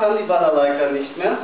kann die Balalaika nicht mehr.